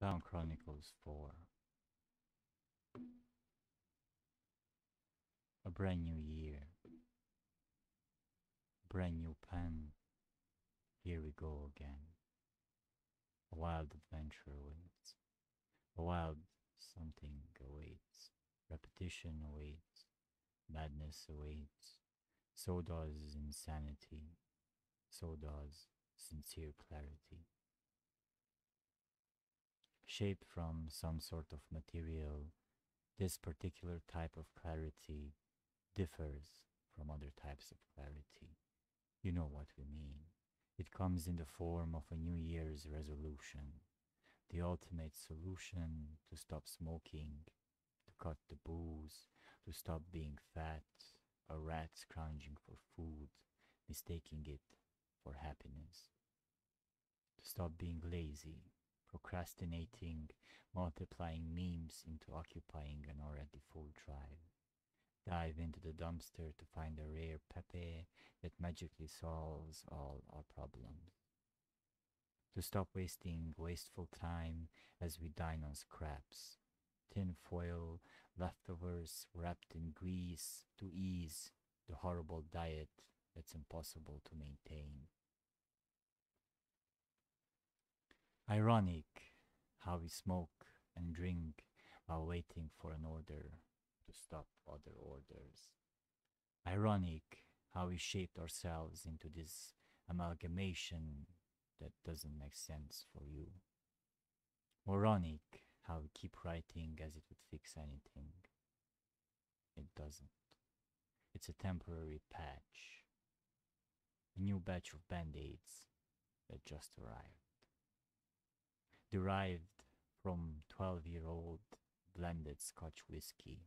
Clown Chronicles 4. A brand new year. Brand new pen. Here we go again. A wild adventure awaits. A wild something awaits. Repetition awaits. Madness awaits. So does insanity. So does sincere clarity. Shaped from some sort of material, this particular type of clarity differs from other types of clarity. You know what we mean. It comes in the form of a New Year's resolution, the ultimate solution to stop smoking, to cut the booze, to stop being fat, a rat scrounging for food, mistaking it for happiness, to stop being lazy, procrastinating, multiplying memes into occupying an already full drive. Dive into the dumpster to find a rare pepe that magically solves all our problems. To stop wasting wasteful time as we dine on scraps, tin foil, leftovers wrapped in grease to ease the horrible diet that's impossible to maintain. Ironic how we smoke and drink while waiting for an order to stop other orders. Ironic how we shaped ourselves into this amalgamation that doesn't make sense for you. Moronic how we keep writing as it would fix anything. It doesn't. It's a temporary patch. A new batch of band aids that just arrived. Derived from 12 year old blended Scotch whiskey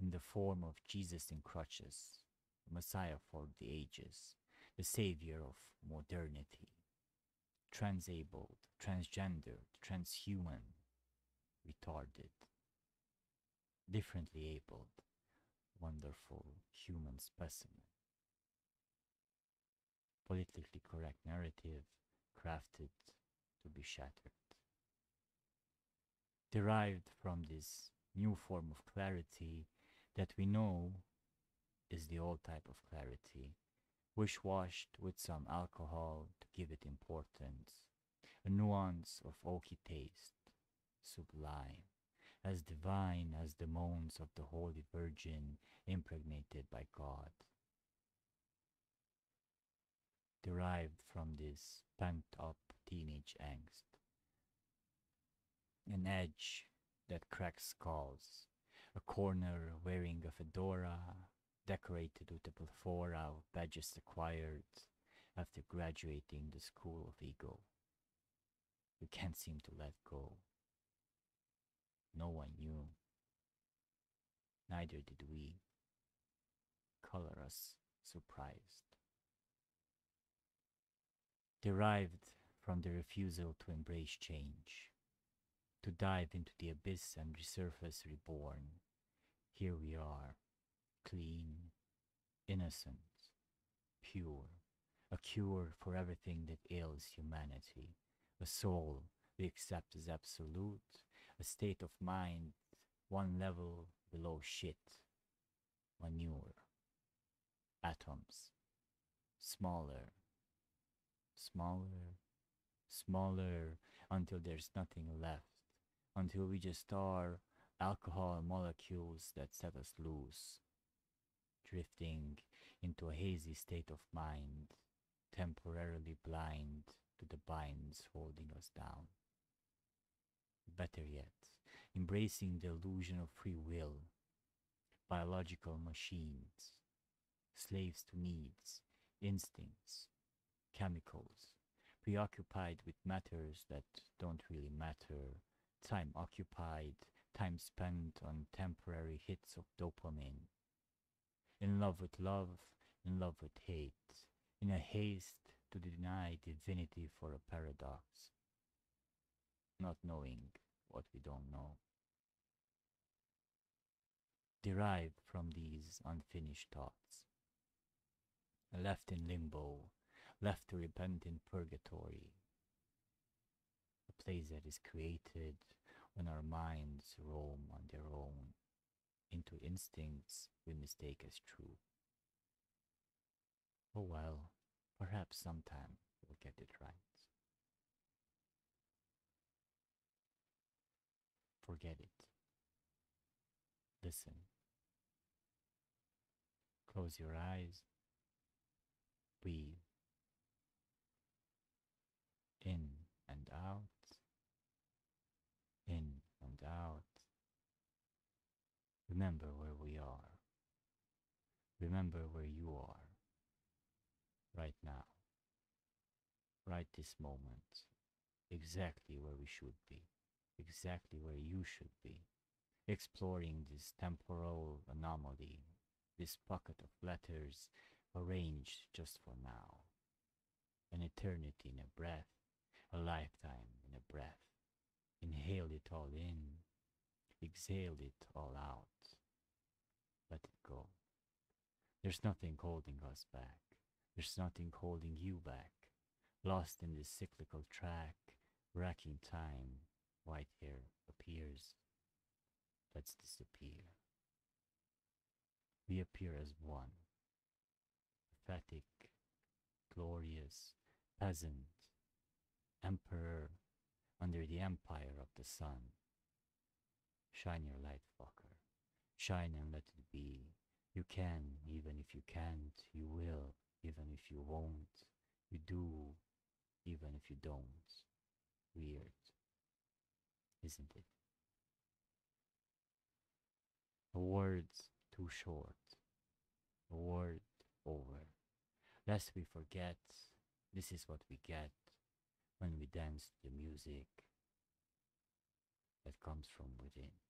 in the form of Jesus in crutches, the Messiah for the ages, the savior of modernity, transabled, transgendered, transhuman, retarded, differently abled, wonderful human specimen. Politically correct narrative crafted to be shattered. Derived from this new form of clarity that we know is the old type of clarity, wish washed with some alcohol to give it importance, a nuance of oaky taste, sublime, as divine as the moans of the Holy Virgin impregnated by God. Derived from this pent up teenage angst, an edge that cracks skulls, a corner wearing a fedora, decorated with a plethora of badges acquired after graduating the school of ego. We can't seem to let go. No one knew. Neither did we. Color us surprised. Derived from the refusal to embrace change, to dive into the abyss and resurface reborn. Here we are, clean, innocent, pure, a cure for everything that ails humanity, a soul we accept as absolute, a state of mind one level below shit, manure, atoms, smaller, smaller, smaller until there's nothing left, until we just are alcohol molecules that set us loose, drifting into a hazy state of mind, temporarily blind to the binds holding us down. Better yet, embracing the illusion of free will, biological machines, slaves to needs, instincts, chemicals, preoccupied with matters that don't really matter, time occupied, time spent on temporary hits of dopamine. In love with love, in love with hate, in a haste to deny divinity for a paradox, not knowing what we don't know. Derived from these unfinished thoughts, left in limbo, left to repent in purgatory, a place that is created when our minds roam on their own into instincts we mistake as true. Oh well, perhaps sometime we'll get it right. Forget it. Listen. Close your eyes. Breathe. In and out. In and out. Remember where we are. Remember where you are. Right now. Right this moment. Exactly where we should be. Exactly where you should be. Exploring this temporal anomaly. This pocket of letters arranged just for now. An eternity in a breath. A lifetime in a breath. Inhale it all in. Exhale it all out. Let it go. There's nothing holding us back. There's nothing holding you back. Lost in this cyclical track, racking time, white hair appears. Let's disappear. We appear as one. Pathetic, glorious, peasant, emperor under the empire of the sun. Shine your light, fucker. Shine and let it be. You can, even if you can't. You will, even if you won't. You do, even if you don't. Weird, isn't it? A word too short. A word over. Lest we forget, this is what we get when we dance to the music that comes from within.